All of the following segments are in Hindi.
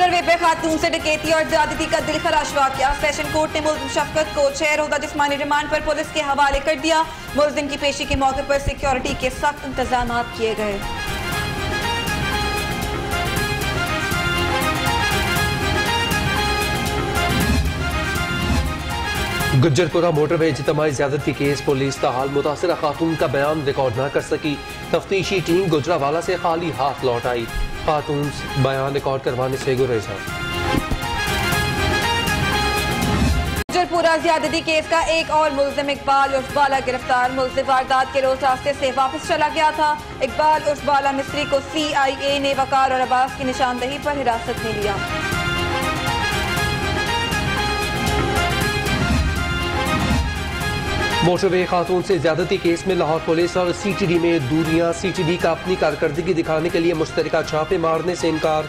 मोटरवे पे खातून से डकैती और ज्यादती का दिल खराश वाक़ सेशन कोर्ट ने मुलजिम शफकत को छह रोजा जिसमानी रिमांड पर पुलिस के हवाले कर दिया। मुलजिम की पेशी के मौके पर सिक्योरिटी के सख्त इंतज़ाम किए गए। गुज्जरपुरा मोटरवे इजतमाही ज्यादती केस पुलिस ताहाल मुतासर। खातून का बयान रिकॉर्ड न कर सकी। तफ्तीशी टीम गुजरावाला से खाली हाथ लौट आई। खातून बयान रिकॉर्ड करवाने से गुरेजा गुजरपुरा ज्यादती केस का एक और मुलिम इकबाल उर्फबाला गिरफ़्तार। मुलिम वारदात के रोज रास्ते से वापस चला गया था। इकबाल उर्फबाला मिस्त्री को सी आई ए ने वकार और अब्बास की निशानदही पर हिरासत में लिया। मोटरवे खातून से ज्यादती केस में लाहौर पुलिस और सी टी डी में दूरियाँ। सी टी डी का अपनी कारकर्दगी दिखाने के लिए मुश्तरका छापे मारने से इनकार।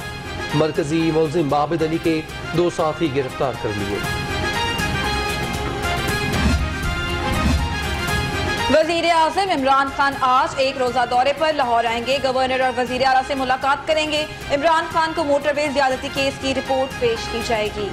मरकजी मुलजिम आबिद अली के दो साथी गिरफ़्तार कर लिए। वज़ीर आज़म इमरान खान आज एक रोजा दौरे पर लाहौर आएँगे। गवर्नर और वज़ीर अला से मुलाकात करेंगे। इमरान खान को मोटरवे ज्यादती केस की रिपोर्ट पेश की जाएगी।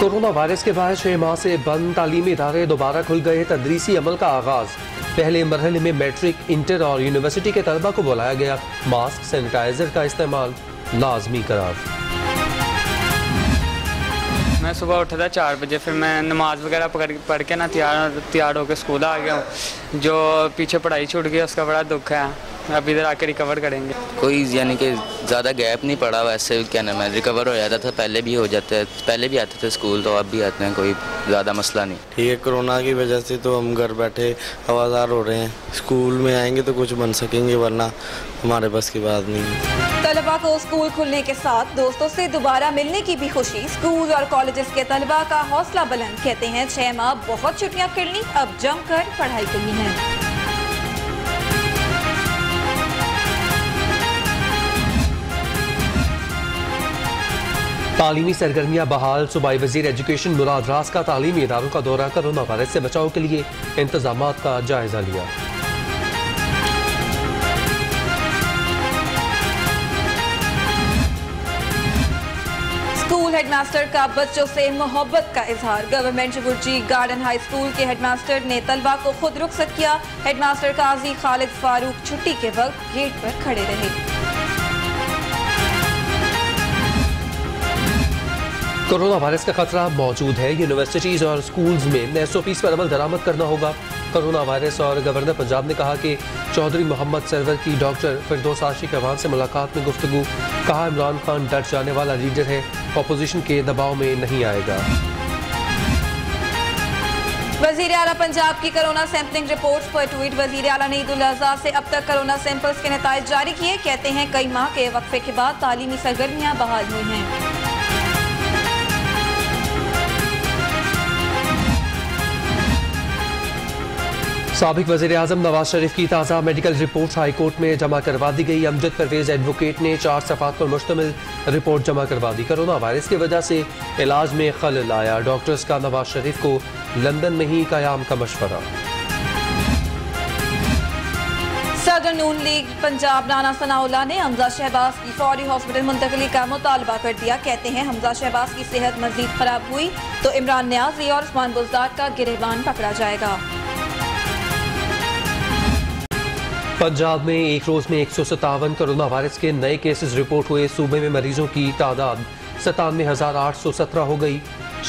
कोरोना वायरस के बाद छह माह से बंद तालीमी इदारे दोबारा खुल गए तदरीसी अमल का आगाज़। पहले मरहले में मैट्रिक, इंटर और यूनिवर्सिटी के तलबा को बुलाया गया। मास्क सैनिटाइजर का इस्तेमाल, लाजमी करार। मैं सुबह उठा था चार बजे फिर मैं नमाज़ वगैरह पकड़ पढ़ के ना तैयार तैयार होकर स्कूल आ गया हूँ। जो पीछे पढ़ाई छूट गई उसका बड़ा दुख है। अब इधर आके रिकवर करेंगे। कोई यानी कि ज़्यादा गैप नहीं पड़ा वैसे क्या नाम है रिकवर हो जाता था पहले भी हो जाते हैं पहले भी आते थे स्कूल तो अब भी आते हैं कोई ज़्यादा मसला नहीं। ठीक है कोरोना की वजह से तो हम घर बैठे हवादार हो रहे हैं। स्कूल में आएँगे तो कुछ बन सकेंगे वरना हमारे बस की बात नहीं है। तलबा को स्कूल खुलने के साथ दोस्तों से दोबारा मिलने की भी खुशी। स्कूल और कॉलेजेस के तलबा का हौसला बुलंद कहते हैं, छह माह बहुत छुट्टियाँ ली अब जमकर पढ़ाई करनी है। तालीमी सरगर्मियाँ बहाल, सूबाई वज़ीर एजुकेशन मुराद रास का तालीमी इदारों का दौरा कोरोना वायरस से बचाव के लिए इंतज़ाम का जायजा लिया। हेडमास्टर का बच्चों से मोहब्बत का इजहार। Government Gurji garden high school के हेडमास्टर ने तलबा को खुद रुखसत किया। हेडमास्टर काजी खालिद फारूक छुट्टी के वक्त गेट पर खड़े रहे। कोरोना वायरस का खतरा मौजूद है। यूनिवर्सिटीज और स्कूल्स में एस ओ पर अमल दरामद करना होगा। कोरोना वायरस और गवर्नर पंजाब ने कहा कि चौधरी मोहम्मद सरवर की डॉक्टर फिरदोस आशिक अवान से मुलाकात में गुफ्तु कहा इमरान खान डर जाने वाला लीडर है अपोजिशन के दबाव में नहीं आएगा। वज़ीर अला पंजाब की कोरोना सैंपलिंग रिपोर्ट पर ट्वीट। वज़ीर अला ने ईद अजहा से अब तक कोरोना सैंपल्स के नतज जारी किए। कहते हैं, कई माह के वक्फे के बाद तालीमी सरगर्मियाँ बहाल हुई हैं। सबक वजी अजम नवाज़ शरीफ की ताज़ा मेडिकल रिपोर्ट हाईकोर्ट में जमा करवा दी गई। अमजद परवेज एडवोकेट ने चार सफात पर मुश्तमिल रिपोर्ट जमा करवा दी। कोरोना वायरस की वजह से इलाज में खल लाया। डॉक्टर्स का नवाज़ शरीफ को लंदन में ही कयाम का मशवरा। सदर नून लीग पंजाब राना सनाउल्ला ने हमजा शहबाज की फौरी हॉस्पिटल मुंतकली का मुतालबा कर दिया। कहते हैं, हमजा शहबाज की सेहत मजीद खराब हुई तो इमरान न्याजी और उस्मान बुजदार का गिरहबान पकड़ा जाएगा। पंजाब में एक रोज में एक सौ सत्तावन कोरोना वायरस के नए केसेस रिपोर्ट हुए। सूबे में मरीजों की तादाद सतानवे हज़ार आठ सौ सत्रह हो गई।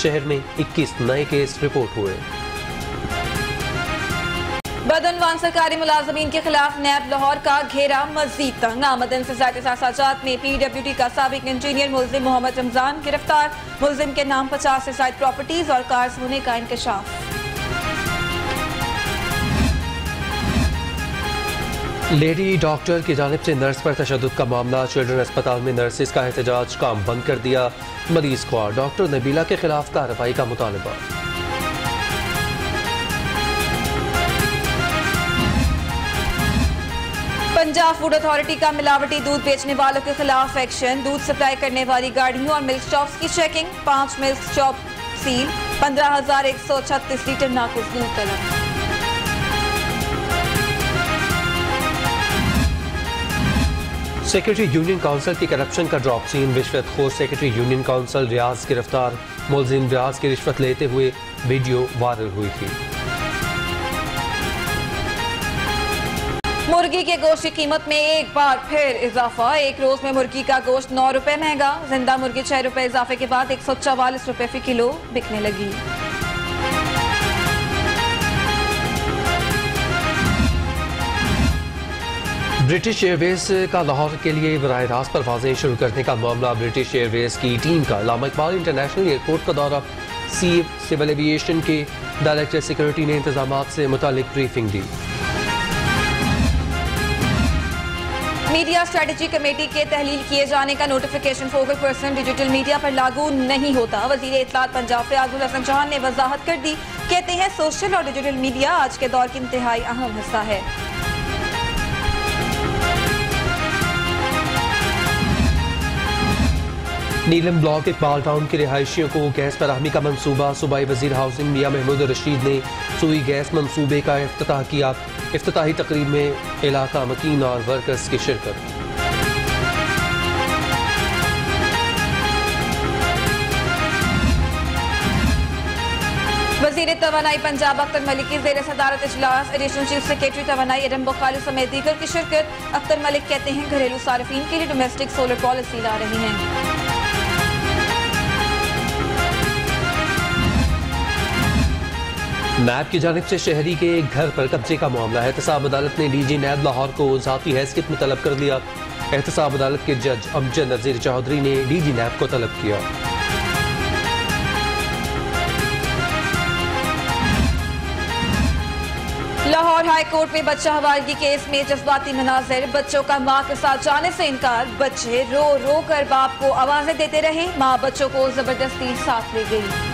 शहर में इक्कीस नए केस रिपोर्ट हुए। बदनवान सरकारी मुलाजमीन के खिलाफ नैब लाहौर का घेरा मजीद तंग। आमदन से में पी डब्ल्यू डी का सबक इंजीनियर मुलजिम मोहम्मद रमज़ान गिरफ़्तार। मुलजिम के नाम पचास से ज़्यादा प्रॉपर्टीज़ और कार्स होने का इंकशाफ। लेडी डॉक्टर की जानब से नर्स पर तशद का मामला, चिल्ड्रन अस्पताल में नर्सिस का एहतजाज काम बंद कर दिया, मरीज़ को डॉक्टर नबीला के खिलाफ कार्रवाई का मुतालबा। पंजाब फ़ूड अथॉरिटी का मिलावटी दूध बेचने वालों के खिलाफ एक्शन, दूध सप्लाई करने वाली गाड़ियों और मिल्क शॉप्स की चेकिंग, पाँच मिल्क शॉप सील, पंद्रह हज़ार एक सौ छत्तीस लीटर नाकुस दूध तलब। सेक्रेटरी यूनियन काउंसिल की करप्शन का ड्रॉप सीन रिश्वत खोर सेक्रेटरी यूनियन काउंसिल रियाज गिरफ़्तार मुलजिम रियाज की रिश्वत लेते हुए वीडियो वायरल हुई थी। मुर्गी के गोश्त की कीमत में एक बार फिर इजाफा, एक रोज में मुर्गी का गोश्त नौ रुपए महँगा, ज़िंदा मुर्गी छह रुपए इजाफे के बाद एक सौ चवालीस रुपए फ़ी किलो बिकने लगी। ब्रिटिश एयरवेज का लाहौर के लिए बरह रास्त परवाजें शुरू करने का मामला। ब्रिटिश एयरवेज की टीम का लामा इकबाल इंटरनेशनल एयरपोर्ट का दौरा। सी सिविल एविएशन के डायरेक्टर सिक्योरिटी ने इंतज़ाम से मुतालिक ब्रीफिंग दी। मीडिया स्ट्रेटजी कमेटी के तहलील किए जाने का notification focal person digital media पर लागू नहीं होता। वज़ीर इतलात पंजाब फयाजुल हसन चौहान ने वजाहत कर दी। कहते हैं, सोशल और डिजिटल मीडिया आज के दौर की इंतहाई अहम हिस्सा है। नीलम ब्लॉक इकबाल टाउन के रिहायशियों को गैस फराहमी का मनसूबा सूबाई वज़ीर हाउसिंग मियाँ महमूद रशीद ने सुई गैस मनसूबे का अफ्ताह किया। अफ्ताही तकरीब में इलाका मकीन और वर्कर्स की शिरकत। वज़ीर तोानाई पंजाब अख्तर मलिक की जेर सदारत इजलास, एडिशनल चीफ सेक्रेटरी तोानाई एडम बुखारी समेत दीगर की शिरकत अख्तर मलिक कहते हैं, घरेलू सार्फिन के लिए डोमेस्टिक सोलर पॉलिसी ला रहे हैं। नैब की जानब से शहरी के घर पर कब्जे का मामला। है एहतसाब अदालत ने डी जी नैब लाहौर को जाती हैसियत में तलब कर लिया। एहतसाब अदालत के जज अमजद नजीर चौधरी ने डी जी नैब को तलब किया। लाहौर हाई कोर्ट में बच्चा हवालगी केस में जज्बाती मनाजिर। बच्चों का माँ के साथ जाने से इनकार। बच्चे रो रो कर बाप को आवाज़ें देते रहे। माँ बच्चों को ज़बरदस्ती साथ ले गई।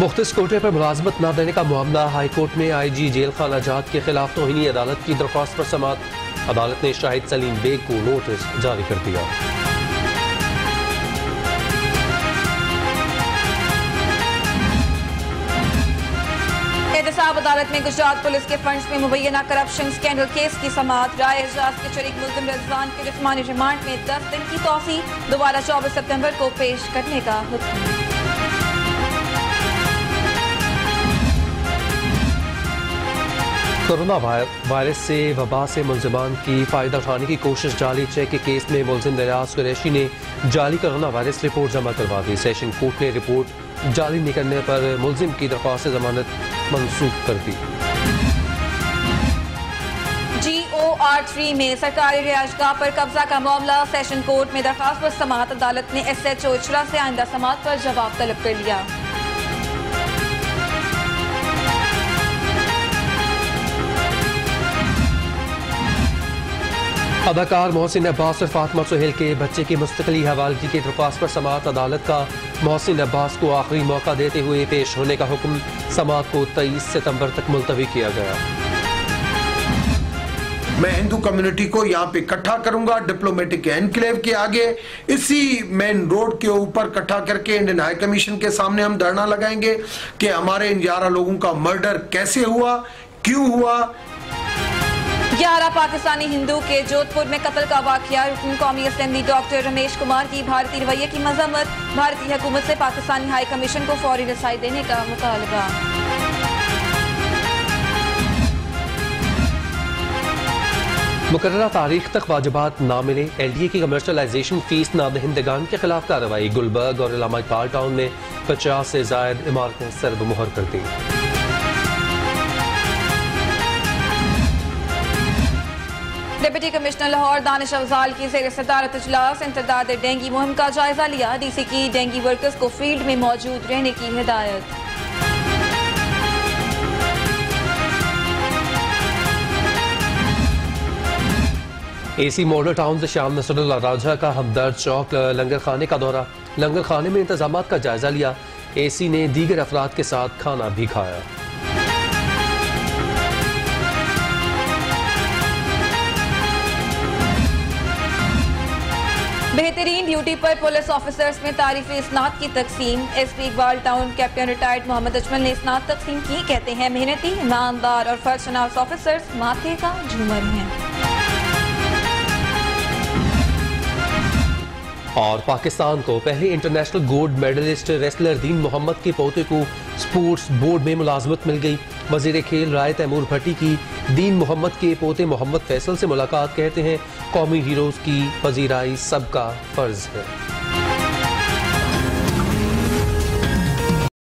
मुख्त कोटे पर मुलाजमत न देने का मामला हाईकोर्ट में आई जी जेल खाना जात के खिलाफ तोहनी अदालत की दरख्वास्त पर समात अदालत ने शाहिद सलीम बेग को नोटिस जारी कर दिया। अदालत में गुजरात पुलिस के फंड्स में मुबैना करप्शन स्कैंडल केस की समात राय एजाज के शरीक मुलजिम रजवान के जिसमानी रिमांड में दस दिन की तोसी दोबारा चौबीस सितंबर को पेश करने का हुक्म। कोरोना वायरस से वबा से मुलजमान की फ़ायदा उठाने की कोशिश जाली चेक के केस में मुलजिम दरियाज कुरैशी ने जाली कोरोना वायरस रिपोर्ट जमा करवा दी। सेशन कोर्ट ने रिपोर्ट जाली निकलने पर मुलजिम की दरख्वास्त जमानत मनसूख कर दी। ओ आर थ्री में सरकारी रिहायशगाह पर कब्जा का मामला, सेशन कोर्ट में दरखास्त पर समात अदालत ने एस एच ओ इचरा से आइंदा समात पर जवाब तलब कर लिया। अदाकार मोहसिन अब्बास और फातमा सुहेल के बच्चे की मुस्तकली हवालगी की दरख्वास्त पर समात अदालत का मोहसिन अब्बास को आखिरी मौका देते हुए पेश होने का हुक्म समात को तेईस सितंबर तक मुलतवी किया गया। मैं हिंदू कम्युनिटी को यहाँ पे इकट्ठा करूँगा डिप्लोमेटिक एनक्लेव के आगे। इसी मेन रोड के ऊपर इकट्ठा करके इंडियन हाई कमीशन के सामने हम धरना लगाएँगे कि हमारे इन ग्यारह लोगों का मर्डर कैसे हुआ, क्यों हुआ ग्यारह पाकिस्तानी हिंदू के जोधपुर में कत्ल का वाकया। रुकन कौमी असम्बली डॉक्टर रमेश कुमार की भारतीय रवैये की मजम्मत। भारतीय हुकूमत से पाकिस्तानी हाई कमीशन को फौरी रसाई देने का मुतालबा। मुकर तारीख तक वाजबात ना मिले। एल डी ए की कमर्शलाइजेशन फ़ीस नादहिंदगान के खिलाफ कार्रवाई। गुलबर्ग और इलामा इकबाल टाउन में पचास से जायद इमारतें सरब मुहर कर दी। डिप्टी कमिश्नर लाहौर दानिश अफजाल की जेर सदारत इजलास इंतदाद डेंगी मुहिम का जायजा लिया। डी सी की डेंगी वर्कर्स को फ़ील्ड में मौजूद रहने की हिदायत। एसी मॉडल टाउन से शाम नसरुल्ला राजा का हमदर्द चौक, लंगर खाने का दौरा। लंगर खाने में इंतज़ाम का जायजा लिया। एसी ने दीगर अफराद के साथ खाना भी खाया। बेहतरीन ड्यूटी पर पुलिस ऑफिसर्स में तारीफ़ इसनात की तकसीम। S P Iqbal town, captain retired Mohammad Ajmal ने इसनात तकसीम की। कहते हैं, मेहनती, ईमानदार और फर्शनास ऑफिसर्स माथे का झूमर हैं। और पाकिस्तान को पहले इंटरनेशनल गोल्ड मेडलिस्ट रेसलर दीन मोहम्मद के पोते को स्पोर्ट्स बोर्ड में मुलाजमत मिल गई। वज़ीर खेल राय तैमूर भट्टी की दीन मोहम्मद के पोते मोहम्मद फैसल से मुलाकात कहते हैं, कौमी हीरोज की पजीराई सबका फ़र्ज़ है।